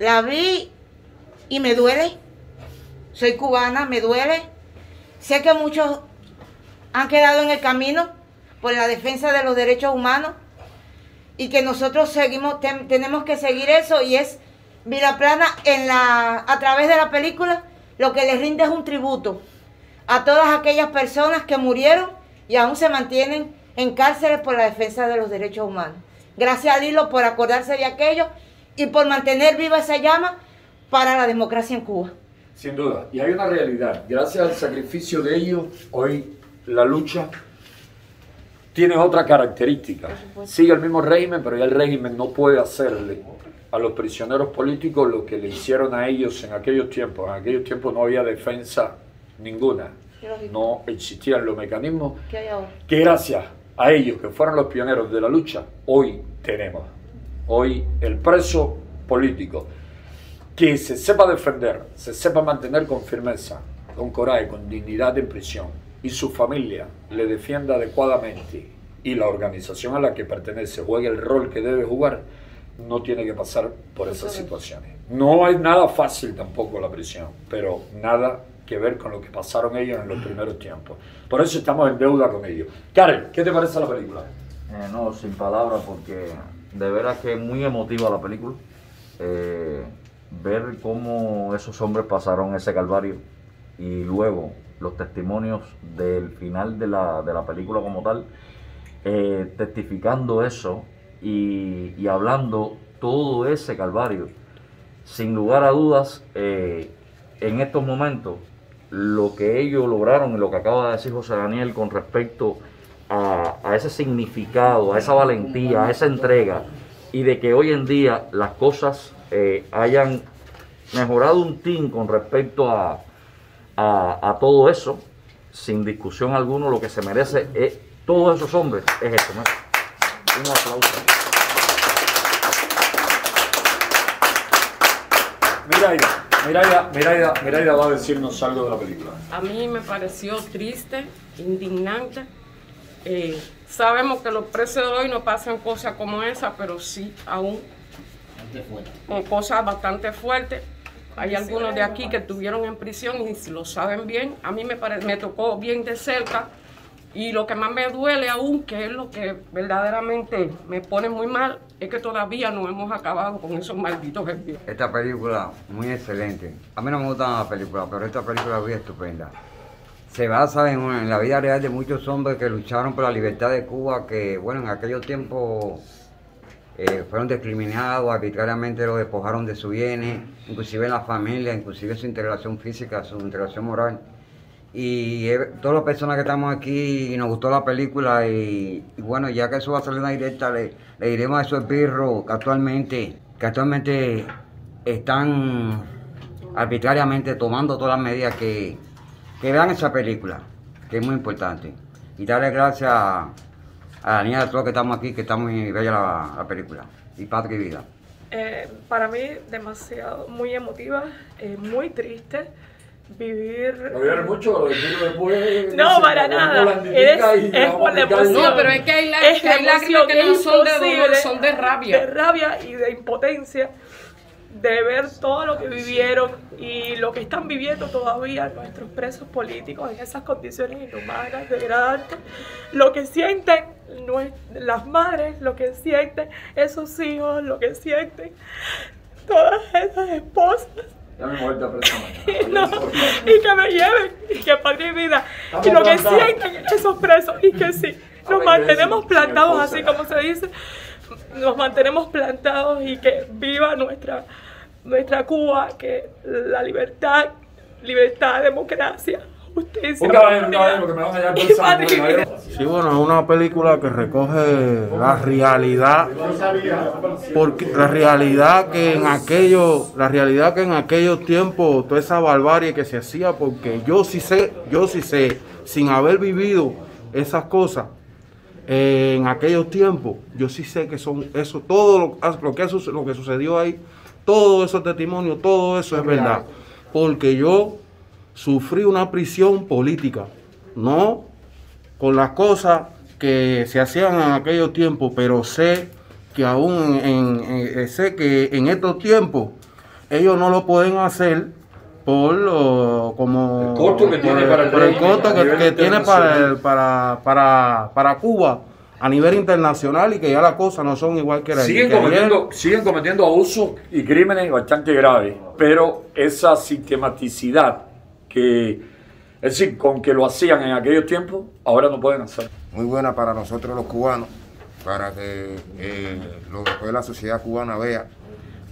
la vi y me duele. Soy cubana, me duele. Sé que muchos han quedado en el camino por la defensa de los derechos humanos y que nosotros seguimos, tenemos que seguir eso y es Plana en la, a través de la película lo que le rinde es un tributo a todas aquellas personas que murieron y aún se mantienen en cárceles por la defensa de los derechos humanos. Gracias a Lilo por acordarse de aquello y por mantener viva esa llama para la democracia en Cuba. Sin duda, y hay una realidad, gracias al sacrificio de ellos, hoy la lucha tiene otra característica. Sigue el mismo régimen, pero ya el régimen no puede hacerle a los prisioneros políticos lo que le hicieron a ellos en aquellos tiempos. En aquellos tiempos no había defensa ninguna. No existían los mecanismos que gracias a ellos, que fueron los pioneros de la lucha, hoy tenemos. Hoy el preso político que se sepa defender, se sepa mantener con firmeza, con coraje, con dignidad en prisión, y su familia le defienda adecuadamente y la organización a la que pertenece juegue el rol que debe jugar, no tiene que pasar por esas situaciones. No es nada fácil tampoco la prisión, pero nada que ver con lo que pasaron ellos en los primeros tiempos. Por eso estamos en deuda con ellos. Karen, ¿qué te parece la película? Eh, no, sin palabras, porque de veras que es muy emotiva la película. Eh, ver cómo esos hombres pasaron ese calvario y luego los testimonios del final de la, de la película como tal, eh, testificando eso y, hablando todo ese calvario. Sin lugar a dudas, eh, en estos momentos, lo que ellos lograron y lo que acaba de decir José Daniel con respecto a, ese significado, a esa valentía, a esa entrega, y de que hoy en día las cosas eh, hayan mejorado un tin con respecto a, a, todo eso, sin discusión alguna, lo que se merece es, todos esos hombres es esto. Un aplauso. Miraida, Miraida, Miraida, Miraida va a decirnos algo de la película. A mí me pareció triste, indignante. Eh, sabemos que los presos de hoy no pasan cosas como esa, pero sí aún con cosas bastante fuertes. Hay algunos de aquí que estuvieron en prisión y si lo saben bien, a mí me, me tocó bien de cerca y lo que más me duele aún, que es lo que verdaderamente me pone muy mal, es que todavía no hemos acabado con esos malditos envíos. Esta película, muy excelente. A mí no me gustan las películas, pero esta película es muy estupenda. Se basa en, en, la vida real de muchos hombres que lucharon por la libertad de Cuba, que, bueno, en aquellos tiempos eh, fueron discriminados, arbitrariamente los despojaron de sus bienes, inclusive en la familia, inclusive su integración física, su integración moral. Y eh, todas las personas que estamos aquí nos gustó la película y, bueno, ya que eso va a salir una directa, le, diremos a esos birros que actualmente, que actualmente están arbitrariamente tomando todas las medidas que, que vean esa película, que es muy importante. Y darle gracias a a la niña de todos que estamos aquí, que está muy bella la, película. Y Patria y Vida. Eh, para mí, demasiado, muy emotiva, eh, muy triste vivir. ¿No mucho? Después, no, para nada. Es, es por la emoción. No, pero es que hay, lágrimas que no son de dolor, son de rabia. De rabia y de impotencia de ver todo lo que vivieron y lo que están viviendo todavía nuestros presos políticos en esas condiciones inhumanas, degradantes, lo que sienten las madres, lo que sienten esos hijos, lo que sienten todas esas esposas. y que me lleven, y que paguen vida, y lo que sienten esos presos, y que sí, nos mantenemos plantados así como se dice, nos mantenemos plantados y que viva nuestra, nuestra Cuba, que la libertad, libertad, democracia, justicia. Sí, bueno, es una película que recoge la realidad, porque la realidad que en aquello, la realidad que en aquellos tiempos, toda esa barbarie que se hacía, porque yo sí sé, yo sí sé, sin haber vivido esas cosas, en aquellos tiempos, yo sí sé que son eso, todo lo, lo, que, lo que sucedió ahí, todo esos testimonios, todo eso es verdad. Porque yo sufrí una prisión política, no con las cosas que se hacían en aquellos tiempos, pero sé que aún en, sé que en estos tiempos ellos no lo pueden hacer por lo, como El costo que tiene para el por el régimen costo que, tiene para, el- para, para, para Cuba a nivel internacional y que ya las cosas no son igual que la Siguen que ayer. cometiendo, siguen cometiendo abusos y crímenes bastante graves, pero esa sistematicidad que, es decir, con que lo hacían en aquellos tiempos, ahora no pueden hacer. muy buena para nosotros los cubanos, para que eh, lo que fue la sociedad cubana vea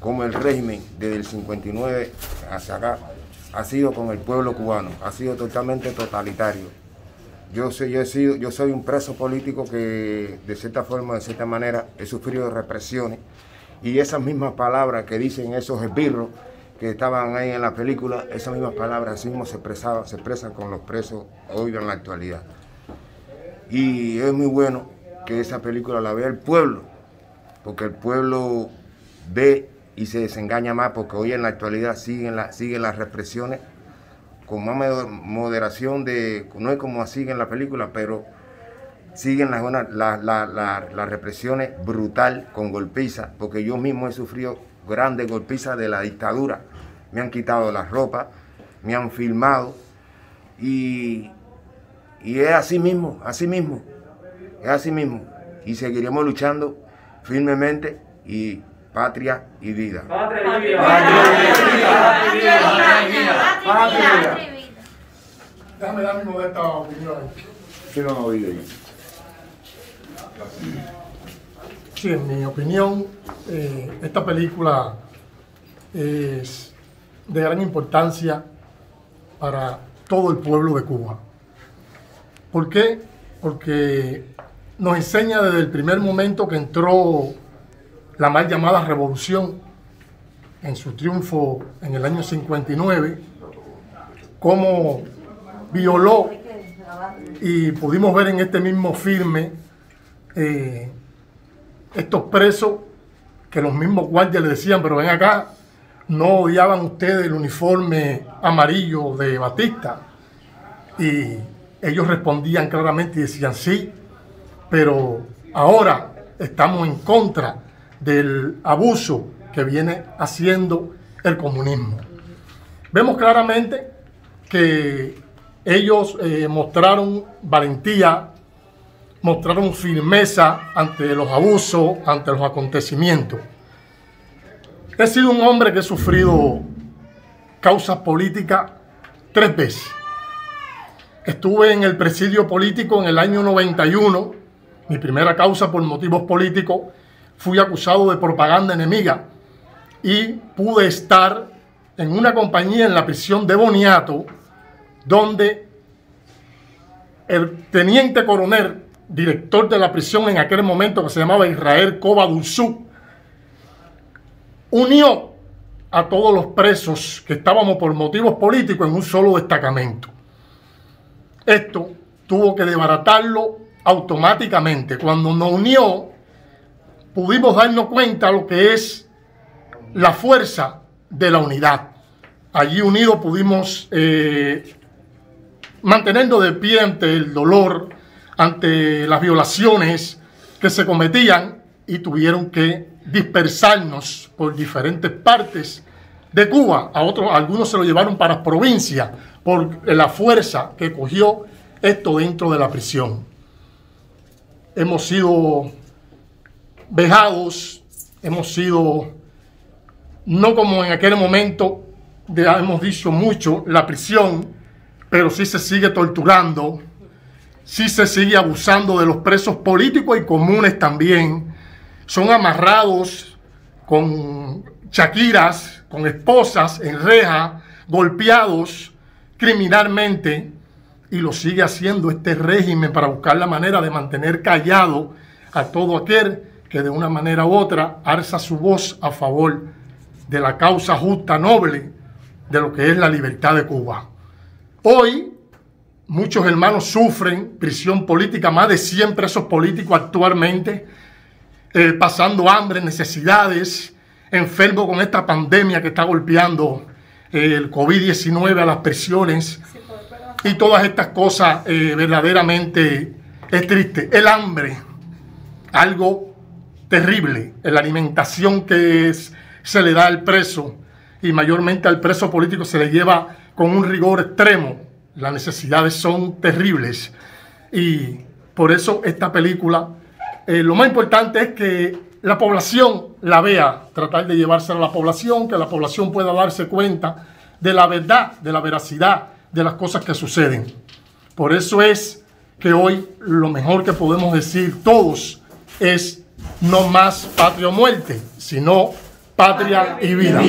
cómo el régimen desde el 59 hacia acá ha sido con el pueblo cubano, ha sido totalmente totalitario. Yo soy, yo, he sido, yo soy un preso político que de cierta forma, de cierta manera, he sufrido represiones y esas mismas palabras que dicen esos esbirros que estaban ahí en la película, esas mismas palabras así mismo se, expresaban, se expresan con los presos hoy en la actualidad. Y es muy bueno que esa película la vea el pueblo, porque el pueblo ve y se desengaña más, porque hoy en la actualidad siguen, la- siguen las represiones con más moder- moderación de, no es como así en la película, pero siguen las, una- la- la- la- las represiones brutal con golpiza, porque yo mismo he sufrido grandes golpizas de la dictadura. Me han quitado la ropa, me han filmado y, y es así mismo, así mismo, es así mismo. Y seguiremos luchando firmemente y patria y vida. Déjame dar mi modesta opinión. Sí, no, no. Sí, en mi opinión, eh, esta película es de gran importancia para todo el pueblo de Cuba. ¿Por qué? Porque nos enseña desde el primer momento que entró la mal llamada revolución en su triunfo en el año 59, cómo violó y pudimos ver en este mismo filme eh, estos presos que los mismos guardias le decían, pero ven acá, no odiaban ustedes el uniforme amarillo de Batista. Y ellos respondían claramente y decían sí, pero ahora estamos en contra del abuso que viene haciendo el comunismo. Vemos claramente que ellos eh, mostraron valentía, mostraron firmeza ante los abusos, ante los acontecimientos. He sido un hombre que he sufrido causas políticas tres veces. Estuve en el presidio político en el año 91, mi primera causa por motivos políticos, fui acusado de propaganda enemiga y pude estar en una compañía en la prisión de Boniato, donde el teniente coronel, director de la prisión en aquel momento que se llamaba Israel Coba Dulzú, unió a todos los presos que estábamos por motivos políticos en un solo destacamento. Esto tuvo que desbaratarlo automáticamente. Cuando nos unió, pudimos darnos cuenta lo que es la fuerza de la unidad. Allí unidos pudimos eh, mantenernos de pie ante el dolor, ante las violaciones que se cometían y tuvieron que dispersarnos por diferentes partes de Cuba. A otros, algunos se lo llevaron para provincia por la fuerza que cogió esto dentro de la prisión. Hemos sido vejados, hemos sido, no como en aquel momento, ya hemos dicho mucho, la prisión, pero sí se sigue torturando, sí se sigue abusando de los presos políticos y comunes también. Son amarrados con chaquiras, con esposas en reja, golpeados criminalmente, y lo sigue haciendo este régimen para buscar la manera de mantener callado a todo aquel que de una manera u otra alza su voz a favor de la causa justa, noble, de lo que es la libertad de Cuba. Hoy muchos hermanos sufren prisión política, más de 100 presos políticos actualmente, eh, pasando hambre, necesidades, enfermos con esta pandemia que está golpeando eh, el COVID-19 a las prisiones y todas estas cosas eh, verdaderamente es triste. El hambre, algo terrible, la alimentación que se le da al preso, y mayormente al preso político se le lleva con un rigor extremo. Las necesidades son terribles y por eso esta película, eh, lo más importante es que la población la vea, tratar de llevársela a la población, que la población pueda darse cuenta de la verdad, de la veracidad de las cosas que suceden. Por eso es que hoy lo mejor que podemos decir todos es no más patria o muerte, sino patria y vida.